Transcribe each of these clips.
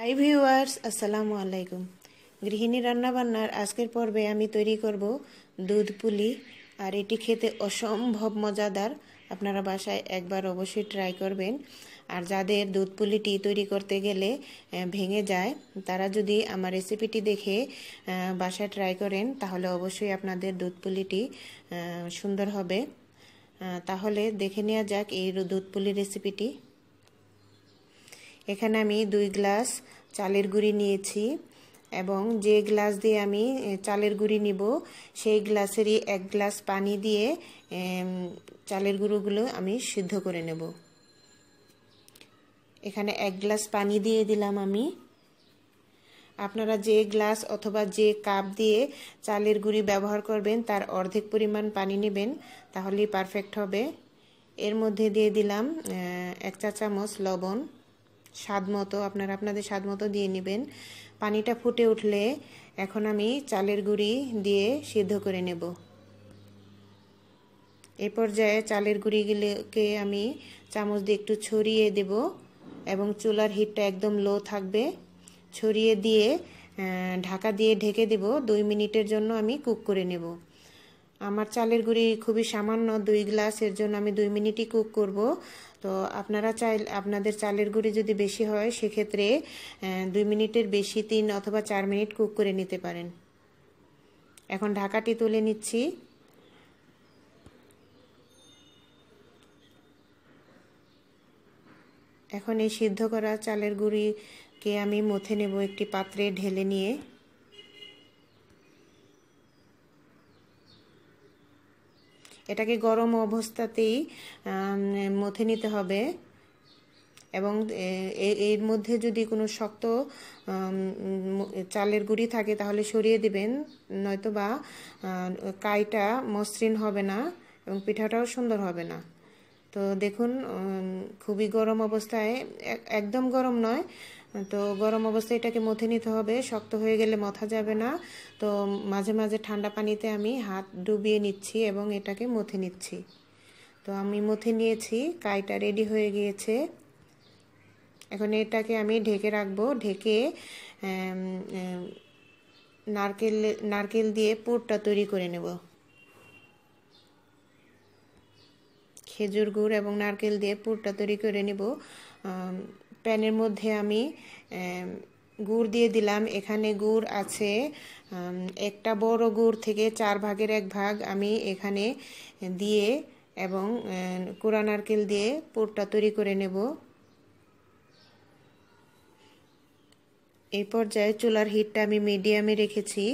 Hi viewers আসসালামু আলাইকুম গৃহিণী রান্নাবান্নার আজকের পর্বে আমি তৈরি করব দুধ পুলি। আর এটি খেতে অসম্ভব মজাদার। আপনারা বাসায় একবার অবশ্যই ট্রাই করবেন। আর যাদের দুধ পুলিটি তৈরি করতে গেলে ভেঙে যায়, তারা যদি আমার রেসিপিটি দেখে বাসায় ট্রাই করেন, তাহলে অবশ্যই আপনাদের দুধ পুলিটি সুন্দর হবে। তাহলে দেখে নেওয়া যাক এই দুধ পুলি রেসিপিটি এখানে আমি দুই গ্লাস চালের গুঁড়ি নিয়েছি এবং যে গ্লাস দিয়ে আমি চালের গুঁড়ি নিব, সেই গ্লাসেরই এক গ্লাস পানি দিয়ে চালের গুঁড়োগুলো আমি সিদ্ধ করে নেব। এখানে এক গ্লাস পানি দিয়ে দিলাম আমি। আপনারা যে গ্লাস অথবা যে কাপ দিয়ে চালের গুঁড়ি ব্যবহার করবেন, তার অর্ধেক পরিমাণ পানি নেবেন, তাহলেই পারফেক্ট হবে। এর মধ্যে দিয়ে দিলাম এক চা চামচ লবণ। স্বাদ মতো, আপনারা আপনাদের স্বাদ মতো দিয়ে নেবেন। পানিটা ফুটে উঠলে এখন আমি চালের গুঁড়ি দিয়ে সিদ্ধ করে নেব। এ পর্যায়ে চালের গুঁড়িগুলোকে আমি চামচ দিয়ে একটু ছড়িয়ে দেব এবং চুলার হিটটা একদম লো থাকবে। ছড়িয়ে দিয়ে ঢাকা দিয়ে ঢেকে দেব। দুই মিনিটের জন্য আমি কুক করে নেব। আমার চালের গুঁড়ি খুবই সামান্য দুই গ্লাস, এর জন্য আমি দুই মিনিটই কুক করব। তো আপনারা চাই আপনাদের চালের গুঁড়ি যদি বেশি হয়, সেক্ষেত্রে দুই মিনিটের বেশি তিন অথবা চার মিনিট কুক করে নিতে পারেন। এখন ঢাকাটি তুলে নিচ্ছি। এখন এই সিদ্ধ করা চালের গুঁড়িকে আমি মথে নেব একটি পাত্রে ঢেলে নিয়ে। এটাকে গরম অবস্থাতেই মথে নিতে হবে। এবং এর মধ্যে যদি কোনো শক্ত চালের গুঁড়ি থাকে তাহলে সরিয়ে দিবেন। নয়তো বা কাইটা মসৃণ হবে না এবং পিঠাটাও সুন্দর হবে না। তো দেখুন খুবই গরম অবস্থায় একদম গরম নয়। তো গরম অবস্থায় এটাকে মথে নিতে হবে, শক্ত হয়ে গেলে মথা যাবে না। তো মাঝে মাঝে ঠান্ডা পানিতে আমি হাত ডুবিয়ে নিচ্ছি এবং এটাকে মথে নিচ্ছি। তো আমি মথে নিয়েছি, কাইটা রেডি হয়ে গিয়েছে। এখন এটাকে আমি ঢেকে রাখব, ঢেকে নারকেল নারকেল দিয়ে পুরটা তৈরি করে নেব। খেজুর গুড় এবং নারকেল দিয়ে পুরটা তৈরি করে নেব। প্যানের মধ্যে আমি গুড় দিয়ে দিলাম। এখানে গুড় আছে একটা বড় গুড় থেকে চার ভাগের এক ভাগ আমি এখানে দিয়ে এবং কোরা নারকেল দিয়ে পুরটা তৈরি করে নেব। এই পর্যায়ে চুলার হিটটা আমি মিডিয়ামে রেখেছি।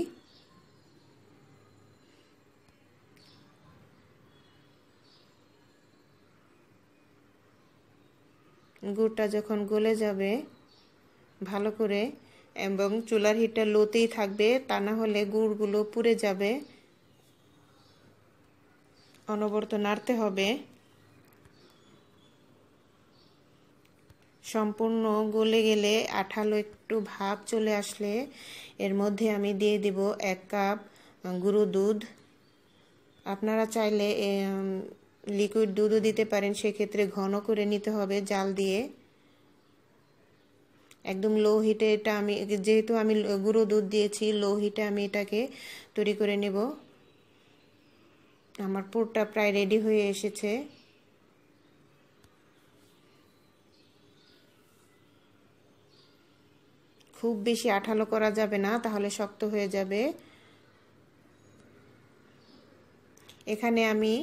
গুড়টা যখন গলে যাবে, ভালো করে, এবং চুলার হিটটা লোতেই থাকবে, তা না হলে গুড়গুলো পুড়ে যাবে। অনবরত নাড়তে হবে। সম্পূর্ণ গলে গেলে আঠালো একটু ভাব চলে আসলে, এর মধ্যে আমি দিয়ে দিব এক কাপ গুঁড়ো দুধ। আপনারা চাইলে লিকুইড দুধও দিতে পারেন, সেক্ষেত্রে ঘন করে নিতে হবে জাল দিয়ে। একদম লো হিটে এটা আমি, যেহেতু আমি গুঁড়ো দুধ দিয়েছি লো হিটে আমি এটাকে তৈরি করে নেব। আমার পুরটা প্রায় রেডি হয়ে এসেছে। খুব বেশি আঠালো করা যাবে না, তাহলে শক্ত হয়ে যাবে। এখানে আমি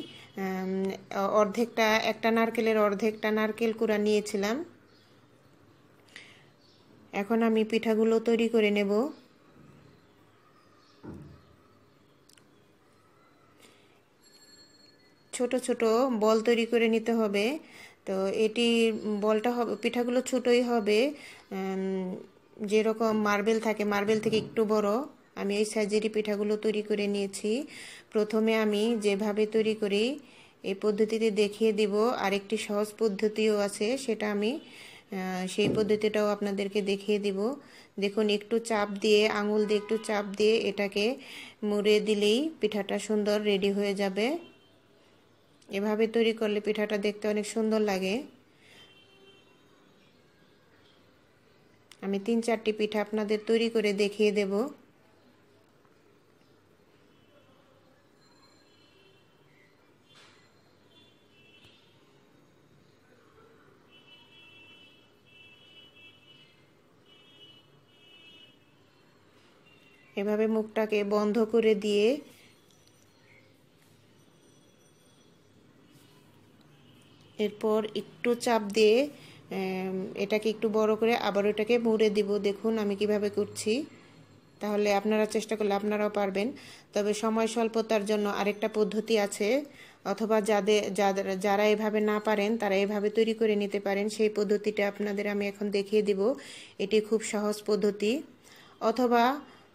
অর্ধেকটা, একটা নারকেলের অর্ধেকটা নারকেল কুড়া নিয়েছিলাম। এখন আমি পিঠাগুলো তৈরি করে নেব। ছোট ছোট বল তৈরি করে নিতে হবে। তো এটি বলটা হবে, পিঠাগুলো ছোটই হবে। যেরকম মার্বেল থাকে, মার্বেল থেকে একটু বড়। আমি এই সাইজেরই পিঠাগুলো তৈরি করে নিয়েছি। প্রথমে আমি যেভাবে তৈরি করি, এই পদ্ধতিতে দেখিয়ে দিব। আরেকটি সহজ পদ্ধতিও আছে, সেটা আমি সেই পদ্ধতিটাও আপনাদেরকে দেখিয়ে দিব। দেখুন, একটু চাপ দিয়ে, আঙুল দিয়ে একটু চাপ দিয়ে এটাকে মুড়ে দিলেই পিঠাটা সুন্দর রেডি হয়ে যাবে। এভাবে তৈরি করলে পিঠাটা দেখতে অনেক সুন্দর লাগে। আমি তিন চারটি পিঠা আপনাদের তৈরি করে দেখিয়ে দেব। এভাবে মুখটাকে বন্ধ করে দিয়ে এরপর একটু চাপ দিয়ে এটাকে একটু বড় করে আবার ওটাকে মুড়ে দিব। দেখুন আমি কীভাবে করছি। তাহলে আপনারা চেষ্টা করলে আপনারাও পারবেন। তবে সময় স্বল্পতার জন্য আরেকটা পদ্ধতি আছে, অথবা যাদের যাদের, যারা এভাবে না পারেন, তারা এভাবে তৈরি করে নিতে পারেন। সেই পদ্ধতিটা আপনাদের আমি এখন দেখিয়ে দিব। এটি খুব সহজ পদ্ধতি। অথবা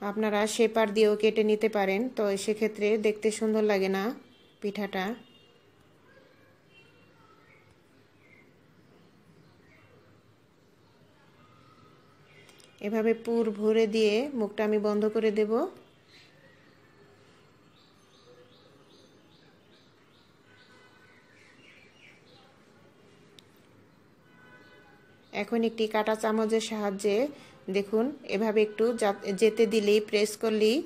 আপনারা শেপার দিয়েও কেটে নিতে পারেন, তো সেক্ষেত্রে দেখতে সুন্দর লাগে না পিঠাটা। এভাবে পুর ভরে দিয়ে মুখটা আমি বন্ধ করে দেব। এখন একটি কাটা চামচের সাহায্যে দেখুন, এভাবে একটু যেতে দিলেই প্রেস করলেই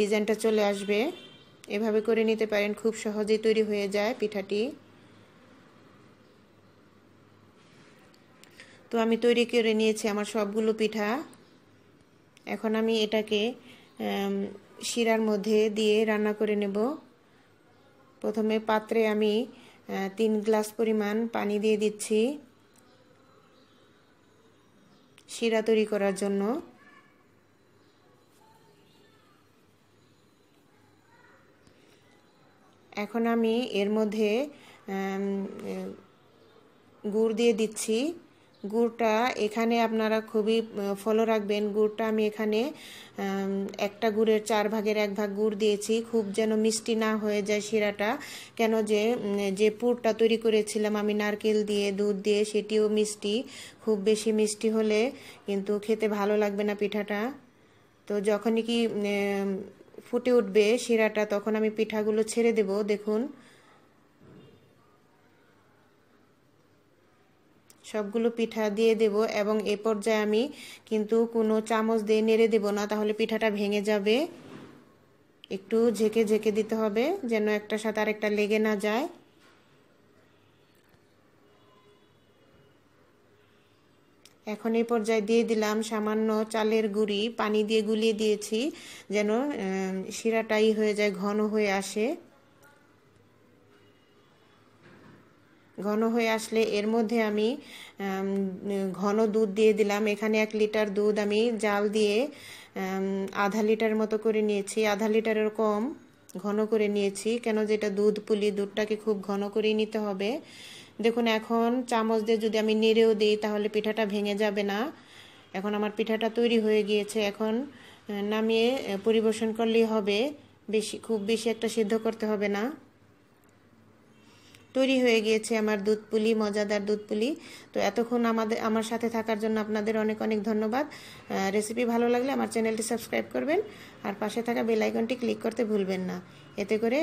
ডিজাইনটা চলে আসবে। এভাবে করে নিতে পারেন, খুব সহজেই তৈরি হয়ে যায় পিঠাটি। তো আমি তৈরি করে নিয়েছি আমার সবগুলো পিঠা। এখন আমি এটাকে শিরার মধ্যে দিয়ে রান্না করে নেব। প্রথমে পাত্রে আমি তিন গ্লাস পরিমাণ পানি দিয়ে দিচ্ছি। শিরা তৈরি করার জন্য। এখন আমি এর মধ্যে গুড় দিয়ে দিচ্ছি। গুড়টা এখানে আপনারা খুবই ফলো রাখবেন। গুড়টা আমি এখানে একটা গুড়ের চার ভাগের এক ভাগ গুড় দিয়েছি। খুব যেন মিষ্টি না হয়ে যায় শিরাটা। কেন যে যে পুরটা তৈরি করেছিলাম আমি নারকেল দিয়ে, দুধ দিয়ে, সেটিও মিষ্টি। খুব বেশি মিষ্টি হলে কিন্তু খেতে ভালো লাগবে না পিঠাটা। তো যখনই কি ফুটে উঠবে শিরাটা, তখন আমি পিঠাগুলো ছেড়ে দেব। দেখুন। সবগুলো পিঠা দিয়ে দেব এবং এ পর্যায়ে আমি কিন্তু কোনো চামচ দিয়ে নেড়ে দেব না, তাহলে পিঠাটা ভেঙে যাবে। একটু ঝেঁকে ঝেঁকে দিতে হবে যেন একটা সাথে আরেকটা লেগে না যায়। এখন এই পর্যায়ে দিয়ে দিলাম সামান্য চালের গুঁড়ি, পানি দিয়ে গুলিয়ে দিয়েছি যেন শিরাটাই হয়ে যায়, ঘন হয়ে আসে। ঘন হয়ে আসলে এর মধ্যে আমি ঘন দুধ দিয়ে দিলাম। এখানে এক লিটার দুধ আমি জাল দিয়ে আধা লিটার মতো করে নিয়েছি। আধা লিটারের কম ঘন করে নিয়েছি। কেন যেটা দুধ পুলি, দুধটাকে খুব ঘন করেই নিতে হবে। দেখুন, এখন চামচ দিয়ে যদি আমি নেড়েও দিই, তাহলে পিঠাটা ভেঙে যাবে না। এখন আমার পিঠাটা তৈরি হয়ে গিয়েছে। এখন নামিয়ে পরিবেশন করলেই হবে। বেশি, খুব বেশি একটা সিদ্ধ করতে হবে না। তৈরি হয়ে গিয়েছে আমার দুধ পুলি, মজাদার দুধ পুলি। তো এতক্ষণ আমাদের, আমার সাথে থাকার জন্য আপনাদের অনেক অনেক ধন্যবাদ। রেসিপি ভালো লাগলে আমার চ্যানেলটি সাবস্ক্রাইব করবেন। আর পাশে থাকা বেল আইকনটি ক্লিক করতে ভুলবেন না। এতে করে